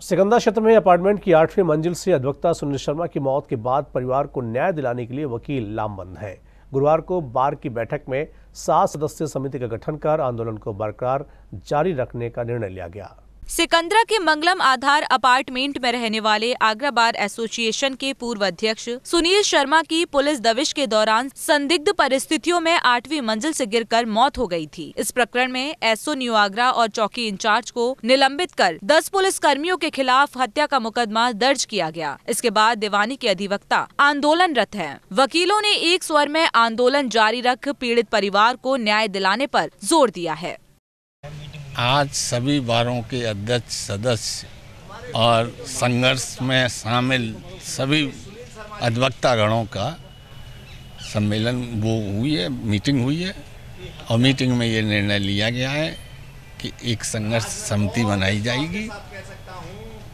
सिकंदर क्षेत्र में अपार्टमेंट की आठवीं मंजिल से अधिवक्ता सुनील शर्मा की मौत के बाद परिवार को न्याय दिलाने के लिए वकील लामबंद है। गुरुवार को बार की बैठक में सात सदस्यीय समिति का गठन कर आंदोलन को बरकरार जारी रखने का निर्णय लिया गया। सिकंदरा के मंगलम आधार अपार्टमेंट में रहने वाले आगरा बार एसोसिएशन के पूर्व अध्यक्ष सुनील शर्मा की पुलिस दबिश के दौरान संदिग्ध परिस्थितियों में आठवीं मंजिल से गिरकर मौत हो गई थी। इस प्रकरण में एसओ न्यू आगरा और चौकी इंचार्ज को निलंबित कर 10 पुलिस कर्मियों के खिलाफ हत्या का मुकदमा दर्ज किया गया। इसके बाद दीवानी के अधिवक्ता आंदोलनरत है। वकीलों ने एक स्वर में आंदोलन जारी रख पीड़ित परिवार को न्याय दिलाने आरोप ज़ोर दिया है। आज सभी बारों के अध्यक्ष, सदस्य और संघर्ष में शामिल सभी अधिवक्ता गणों का सम्मेलन वो हुई है, मीटिंग हुई है और मीटिंग में ये निर्णय लिया गया है कि एक संघर्ष समिति बनाई जाएगी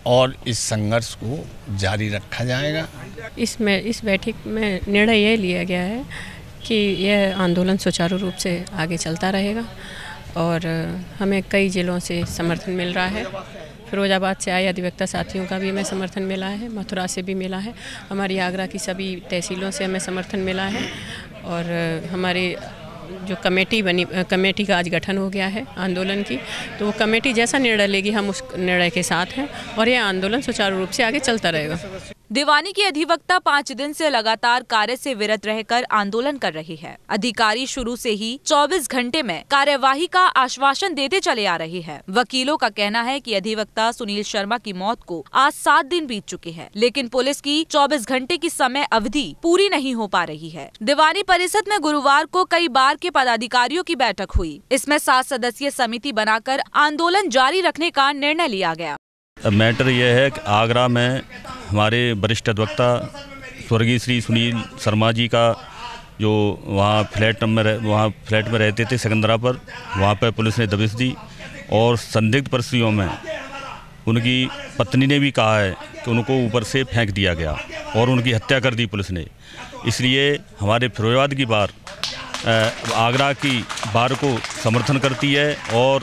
और इस संघर्ष को जारी रखा जाएगा। इसमें, इस बैठक में निर्णय यह लिया गया है कि यह आंदोलन सुचारू रूप से आगे चलता रहेगा। और हमें कई ज़िलों से समर्थन मिल रहा है। फिरोजाबाद से आए अधिवक्ता साथियों का भी हमें समर्थन मिला है, मथुरा से भी मिला है। हमारी आगरा की सभी तहसीलों से हमें समर्थन मिला है और हमारे जो कमेटी बनी, कमेटी का आज गठन हो गया है आंदोलन की तो वो कमेटी जैसा निर्णय लेगी, हम उस निर्णय के साथ हैं और यह आंदोलन सुचारू रूप से आगे चलता रहेगा। दीवानी की अधिवक्ता पाँच दिन से लगातार कार्य से विरत रहकर आंदोलन कर रही है। अधिकारी शुरू से ही 24 घंटे में कार्यवाही का आश्वासन देते चले आ रही है। वकीलों का कहना है कि अधिवक्ता सुनील शर्मा की मौत को आज सात दिन बीत चुके हैं, लेकिन पुलिस की 24 घंटे की समय अवधि पूरी नहीं हो पा रही है। दीवानी परिषद में गुरुवार को कई बार के पदाधिकारियों की बैठक हुई। इसमें सात सदस्यीय समिति बनाकर आंदोलन जारी रखने का निर्णय लिया गया। मैटर यह है कि आगरा में हमारे वरिष्ठ अधिवक्ता स्वर्गीय श्री सुनील शर्मा जी का जो वहाँ फ्लैट नंबर वहाँ फ्लैट में रहते थे सिकंदरा पर, वहाँ पर पुलिस ने दबिश दी और संदिग्ध परिस्थितियों में उनकी पत्नी ने भी कहा है कि उनको ऊपर से फेंक दिया गया और उनकी हत्या कर दी पुलिस ने। इसलिए हमारे फिरोजाबाद की बार आगरा की बार को समर्थन करती है और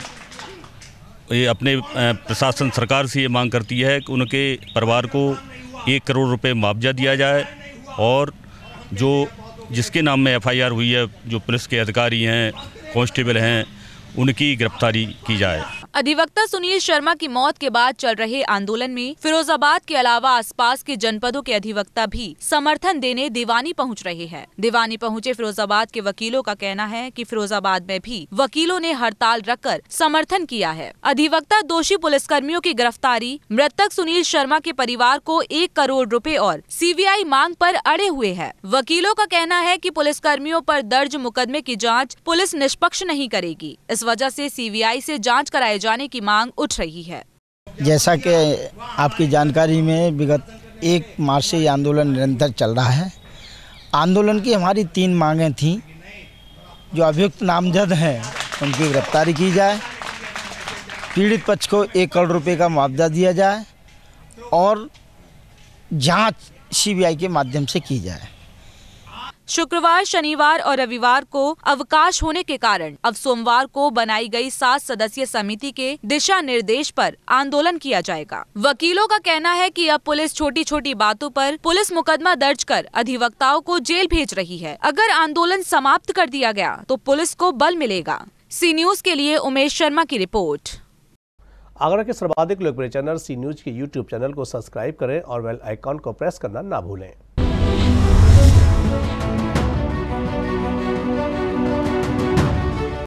ये अपने प्रशासन सरकार से ये मांग करती है कि उनके परिवार को एक करोड़ रुपए मुआवजा दिया जाए और जो जिसके नाम में एफआईआर हुई है, जो पुलिस के अधिकारी हैं, कांस्टेबल हैं उनकी गिरफ्तारी की जाए। अधिवक्ता सुनील शर्मा की मौत के बाद चल रहे आंदोलन में फिरोजाबाद के अलावा आसपास के जनपदों के अधिवक्ता भी समर्थन देने दीवानी पहुँच रहे हैं। दीवानी पहुँचे फिरोजाबाद के वकीलों का कहना है कि फिरोजाबाद में भी वकीलों ने हड़ताल रखकर समर्थन किया है। अधिवक्ता दोषी पुलिसकर्मियों की गिरफ्तारी, मृतक सुनील शर्मा के परिवार को एक करोड़ रूपए और सीबीआई मांग पर अड़े हुए है। वकीलों का कहना है की पुलिसकर्मियों पर दर्ज मुकदमे की जाँच पुलिस निष्पक्ष नहीं करेगी। इस वजह ऐसी सीबीआई से जाँच कराए जाने की मांग उठ रही है। जैसा कि आपकी जानकारी में विगत एक मार्च से आंदोलन निरंतर चल रहा है। आंदोलन की हमारी तीन मांगें थी। जो अभियुक्त नामजद हैं, उनकी गिरफ्तारी की जाए। पीड़ित पक्ष को एक करोड़ रुपए का मुआवजा दिया जाए। और जाँच सीबीआई के माध्यम से की जाए। शुक्रवार, शनिवार और रविवार को अवकाश होने के कारण अब सोमवार को बनाई गई सात सदस्यीय समिति के दिशा निर्देश पर आंदोलन किया जाएगा। वकीलों का कहना है कि अब पुलिस छोटी छोटी बातों पर पुलिस मुकदमा दर्ज कर अधिवक्ताओं को जेल भेज रही है। अगर आंदोलन समाप्त कर दिया गया तो पुलिस को बल मिलेगा। सी न्यूज़ के लिए उमेश शर्मा की रिपोर्ट। आगरा के सर्वाधिक लोकप्रिय चैनल सी न्यूज़ के यूट्यूब चैनल को सब्सक्राइब करें और बेल आइकॉन को प्रेस करना ना भूलें।